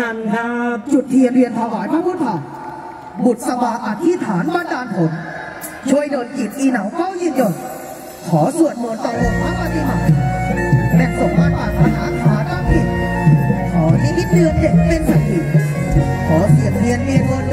นัรจุดเทียนเรียนถวายพระพุทธบุตรสบาอธิษฐานบันดาลผล ช่วยดนจิดอีหนาวเฝ้ายินยนขอสวดมนต์ต่อองค์พระปฏิมาแม่สมบัติปักหาขาตั้งผิดขอนิมิตเดือนเด็กเป็นสักทีขอเสียบเรียนเมียน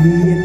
Yeah.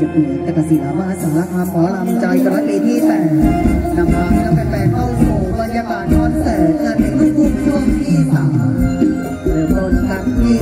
จะกเหนือแต่กสีมาสารคามหอลำใจกระดีที่แต่นำพาแล้วแปลเข้าสู่บรรยากาศนอนเสิร์ตเกิดในรุ่นรุ่ช่วงที่สามเริ่มต้นกันที่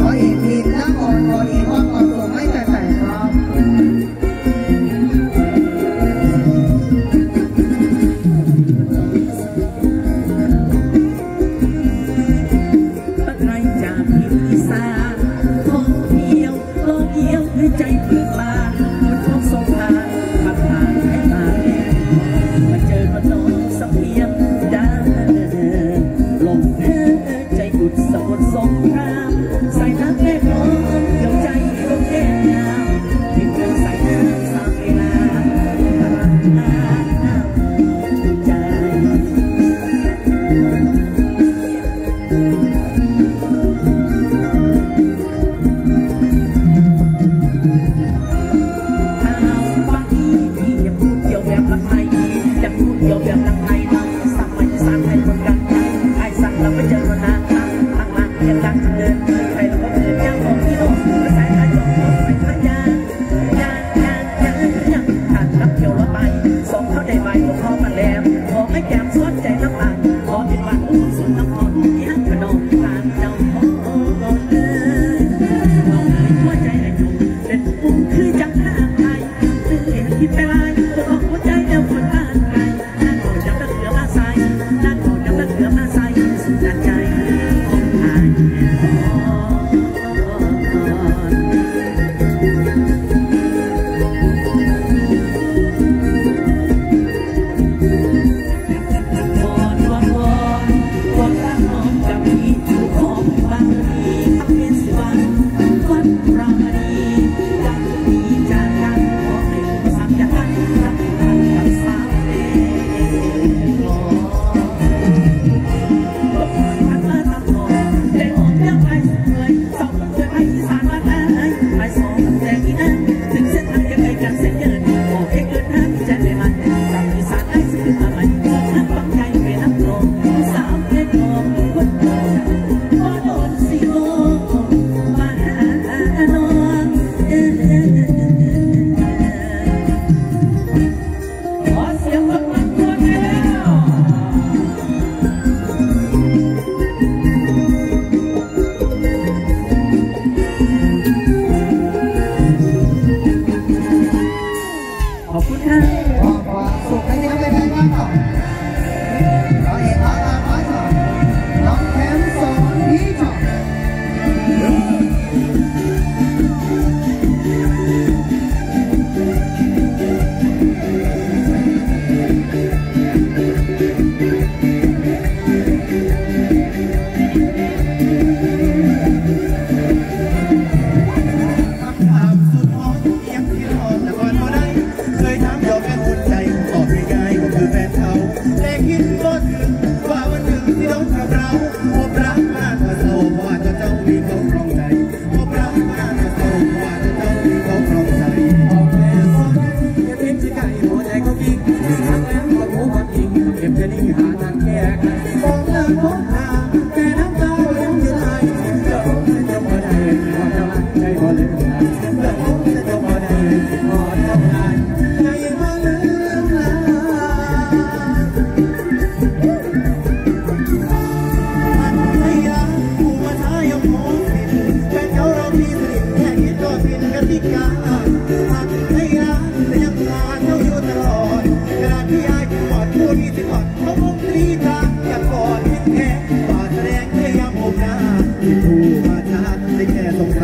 ที่ผู้มาจากไม่แค่สงสัย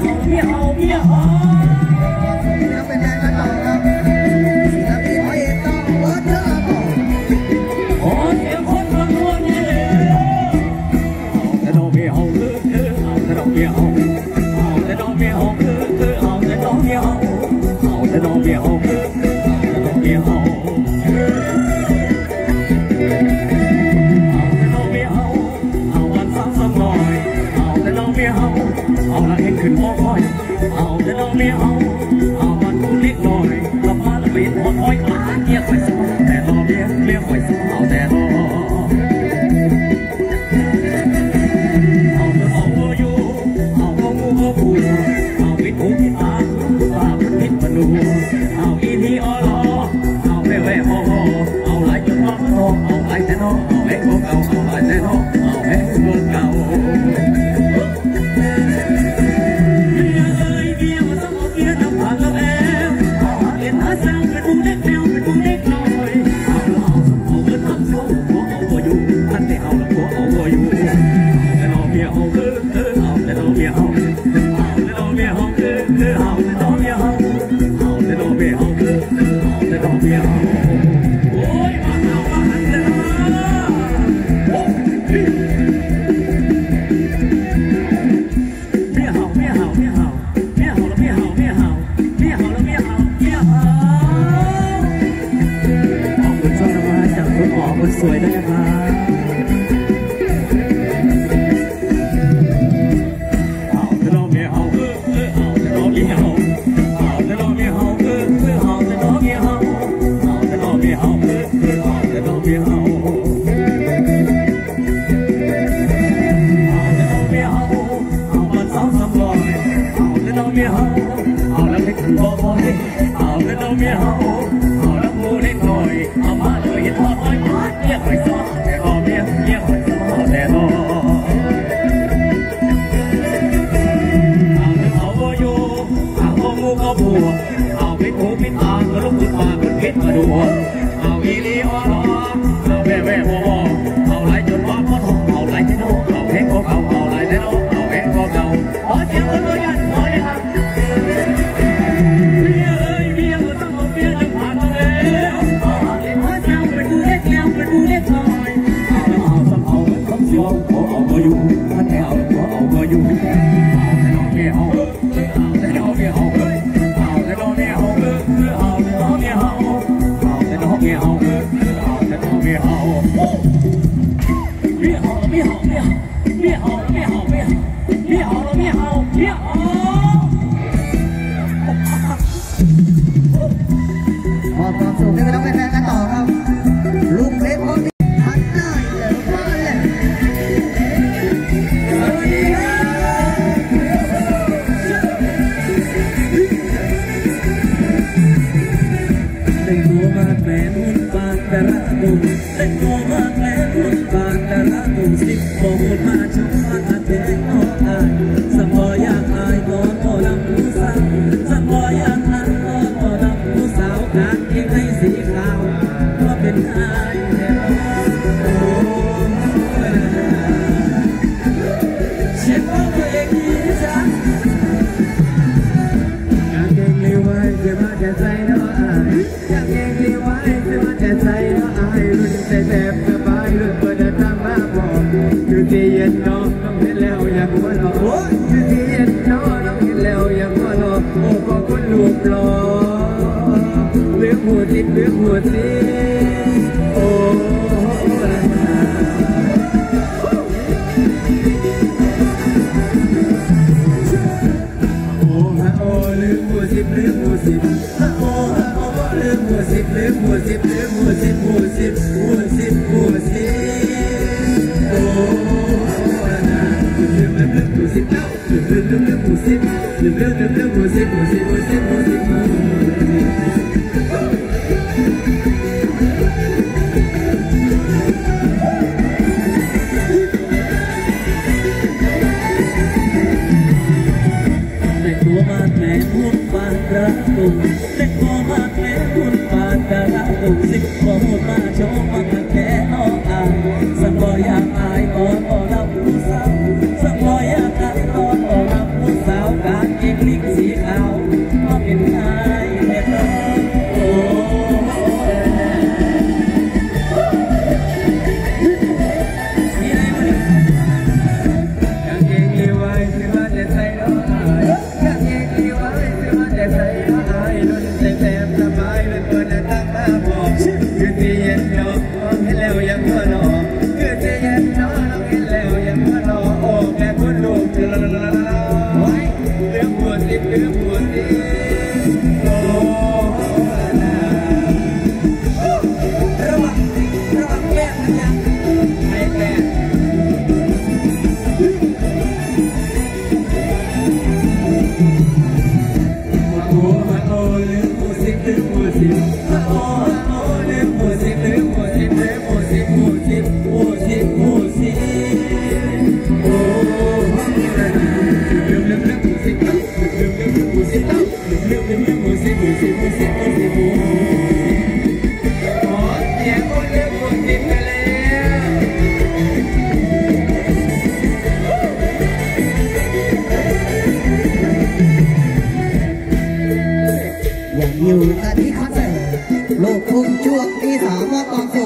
好比，好比，好。我的 อยู่กันที่คอนเสิร์ตลูกทุ่งช่วงที่สามมอบควนสุ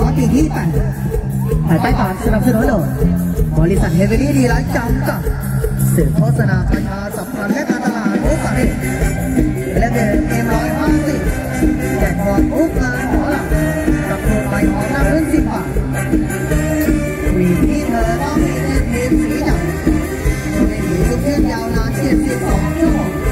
ขอตีที่แปดหายไปตามสนับสนุนโดยบริษัทเฮเวอรี่ดีไลท์จำกัดสื่อโฆษณาประชาสัมพันธ์และการตลาดโอสาดิและเดินเอ็มร้อยห้าสิบแจกบอลอุ๊บลาหอหลังกับโทรไปของน้าเพื่นสิบบาทวีที่เธอต้องมีเงินเพียงสีจับไม่มีลูกเพียอนยาวนานเจ็ดสิบสองชั่วโมง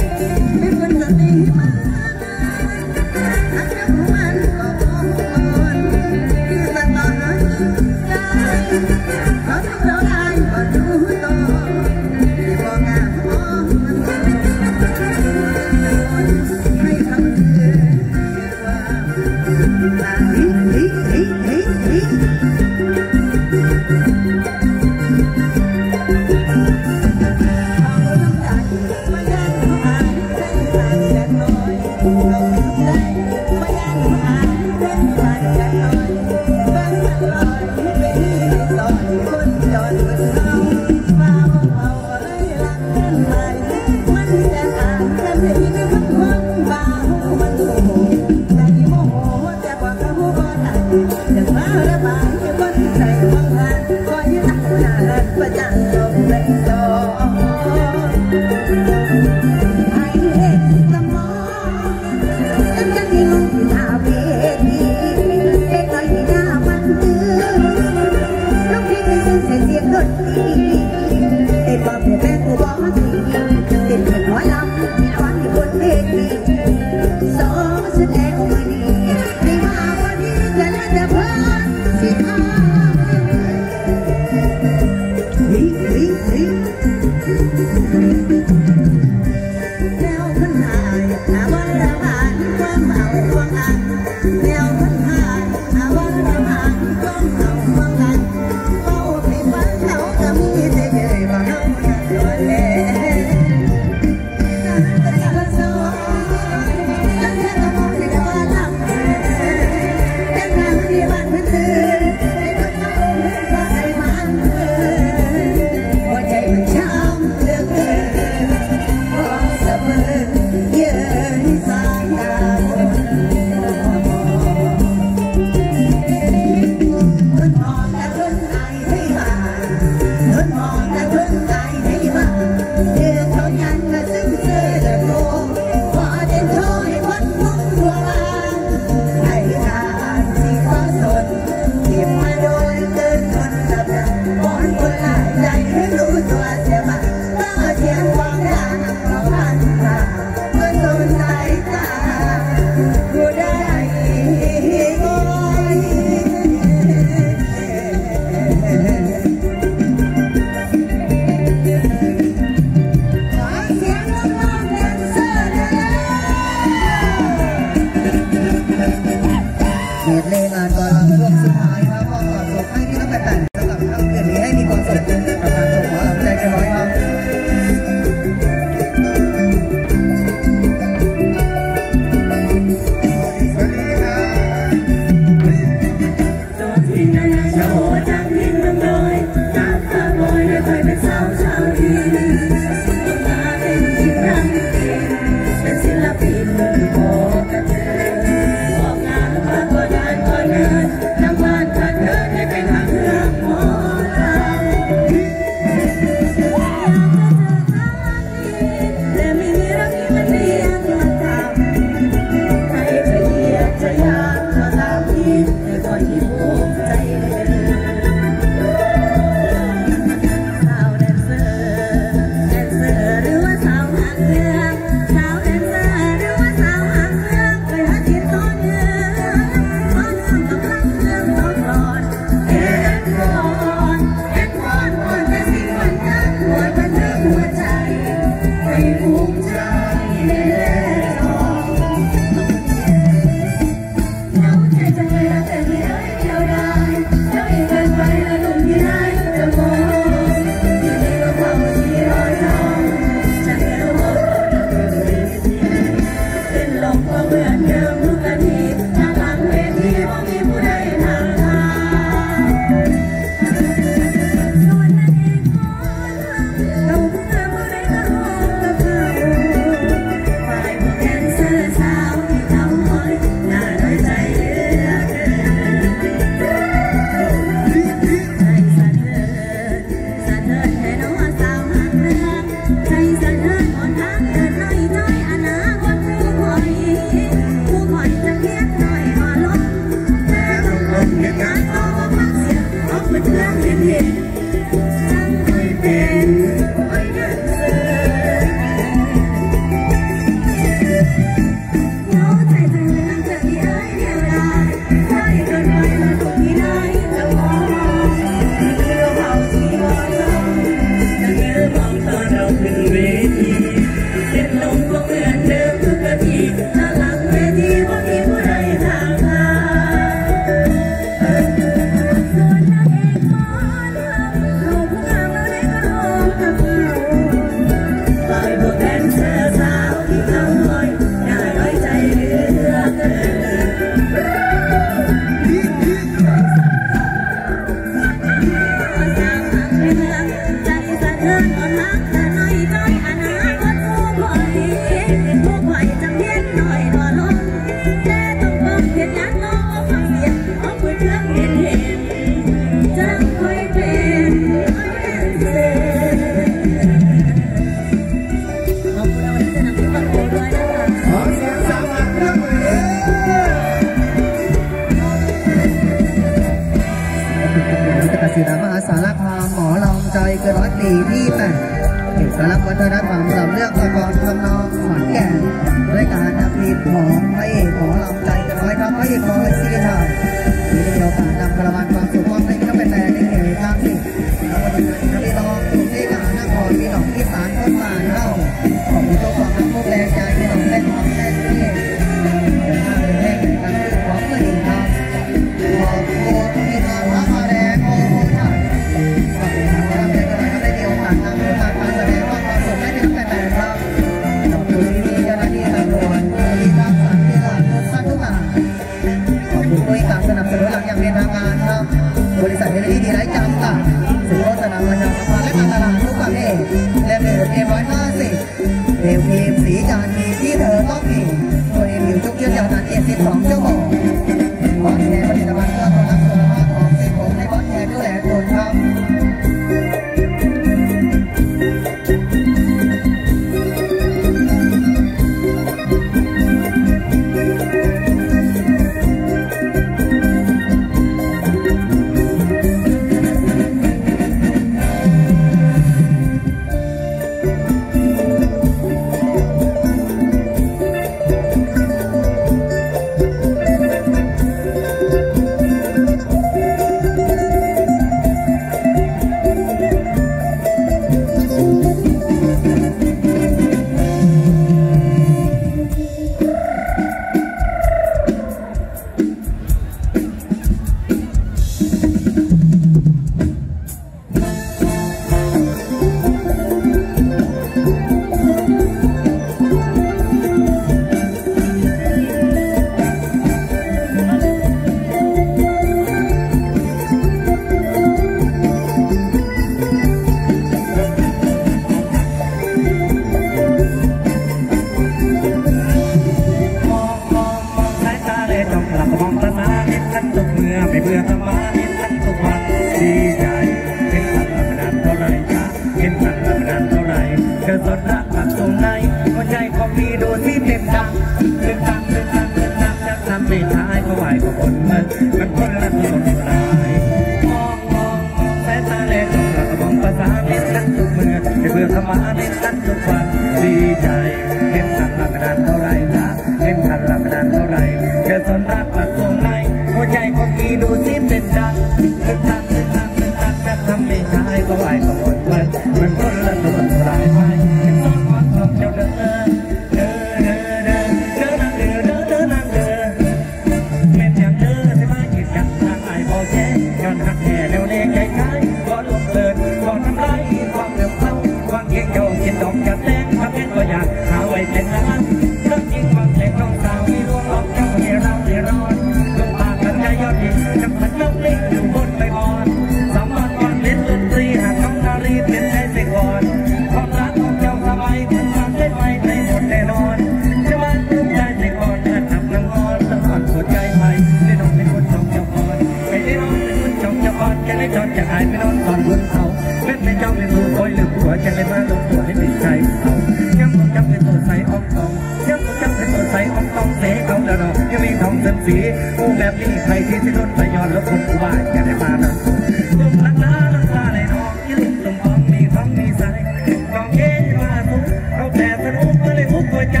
หัวใจ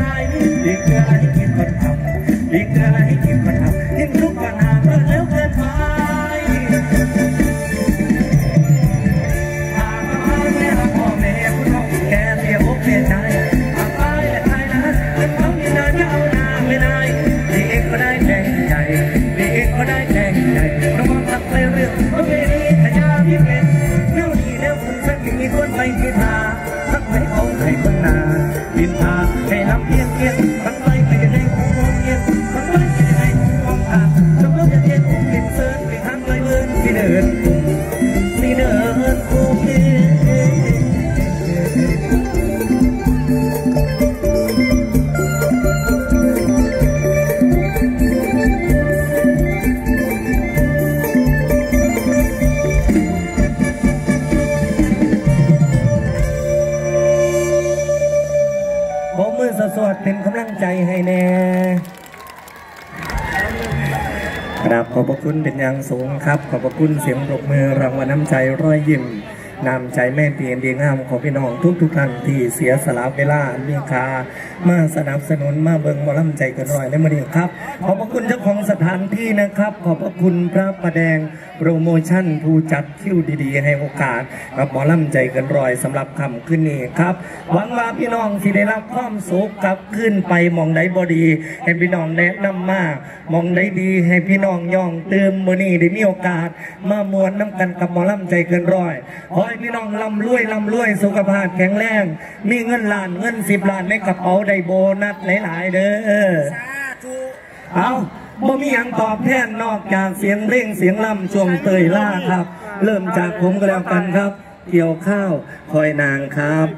อีกเมื่อไร ย่างสูงครับ ขอบพระคุณเสียงปรบมือรางวัลน้ำใจร้อยยิ้มนำใจแม่เตียนดีงามของพี่น้องทุกทุกท่านที่เสียสละเวลามีคามาสนับสนุนมาเบิงมอลำใจกันหน่อยในมือนี้ครับ ขอบพระคุณเจ้าของานที่นะครับ ขอบพระคุณพระประแดงโปรโมชั่นผู้จัดคิวดีๆ ให้โอกาสกับหมอลำใจกันรอยสำหรับคำขึ้นนี้ครับ หวังว่าพี่น้องที่ได้รับความสุขกับขึ้นไปมองได้บอดี ให้พี่น้องแนะนำมากมองได้ดีให้พี่น้องย่องเติมมือนี่ได้มีโอกาส มามวนน้ำกันกับหมอลำใจเกินรอยขอให้พี่น้องลำรวยลำรวยสุขภาพแข็งแรง มีเงินล้านเงินสิบล้านในกระเป๋าได้โบนัสหลาย ๆ เด้อเอา บ่มีอย่างตอบแทนนอกจากเสียงเร่งเสียงล่ำช่วงเตยล่าครับ เริ่มจากผมก็แล้วกันครับ เกี่ยวข้าวคอยนางครับ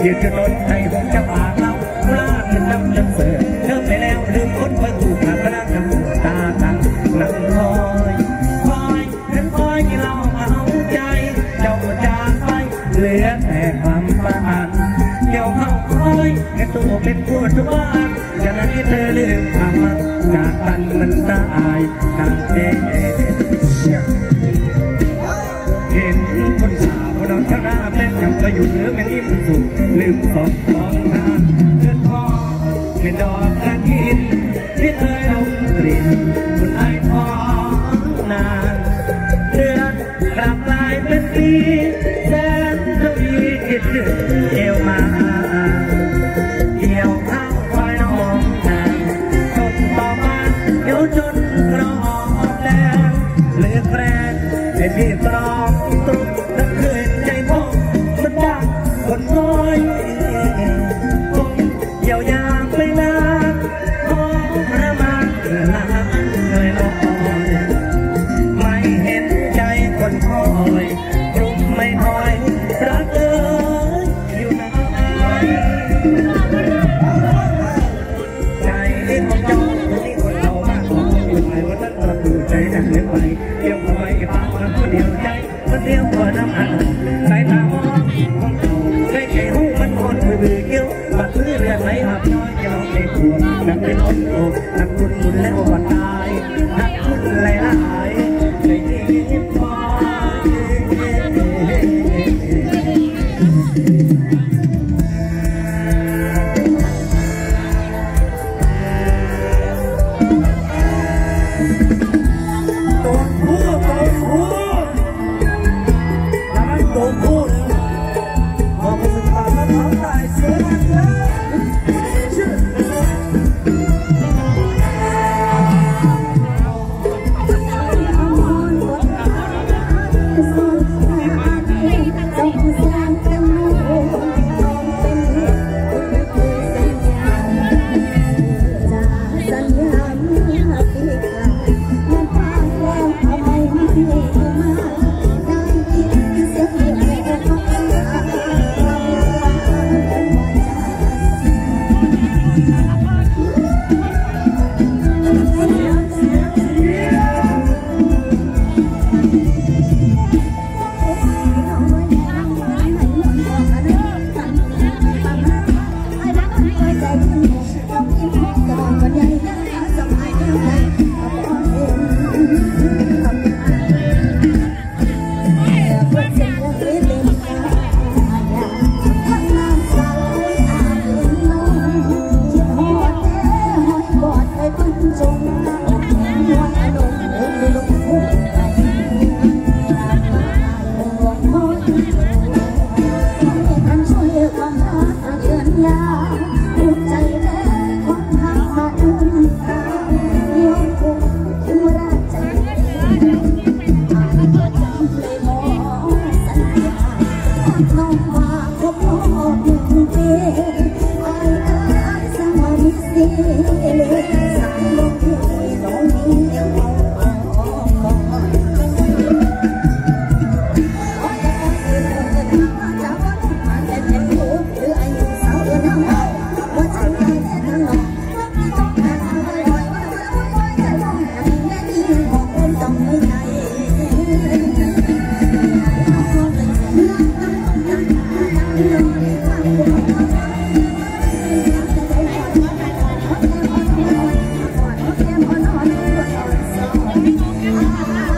เยืดถนนให้ผมจะปาเราลาขึ้นน้ำจนเสือเริ่มไปแล้วลืมคนเพื่อถูกขาดกระด้างตาตั้งนั่งคอยคอยเห็นคอยที่เราเอาใจ เจ้าจากไปเหลือแต่ความปันเกี่ยวเข้าคอยในตัวเป็นผู้ทุกวันจะให้เธอลืมคำจากกันมันตายนางเจ๊ beautiful. Oh, man, good Thank you.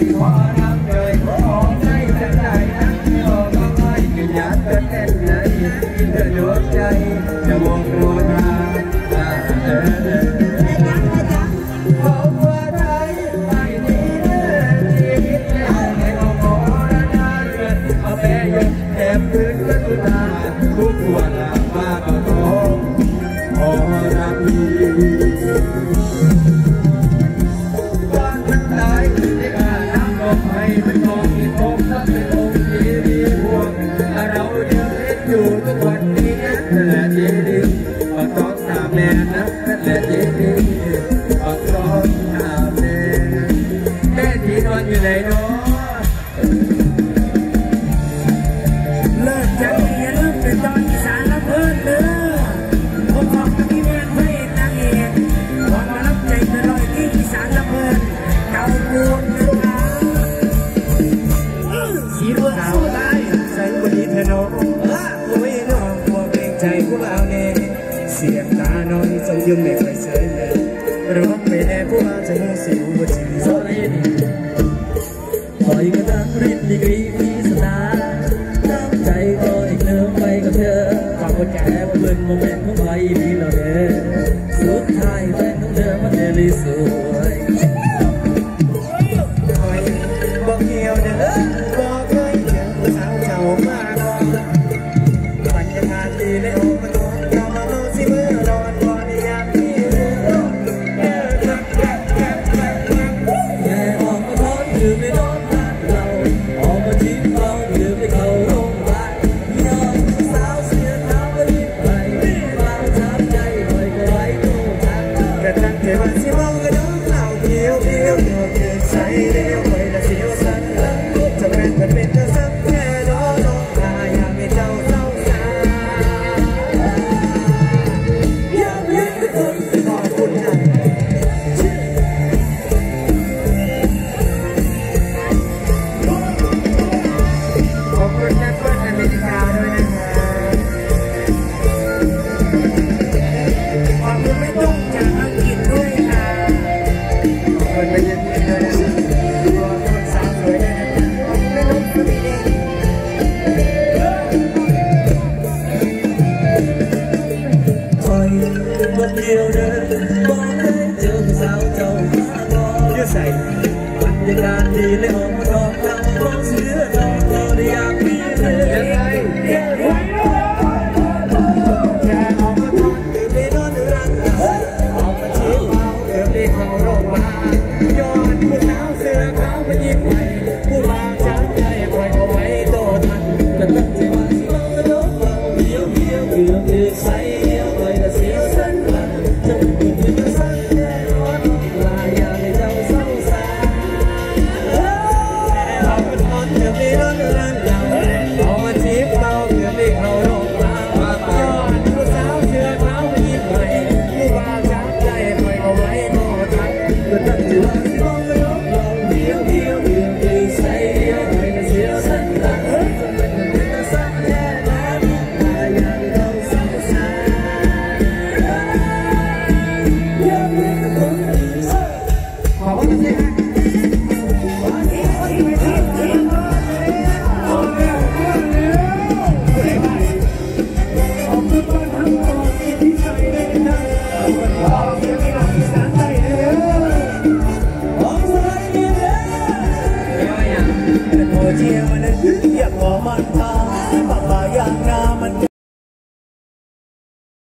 everyone. ยังไม่เคยเจอเลยรักไม่แน่ผู้มาจะหูสิวว่าจริง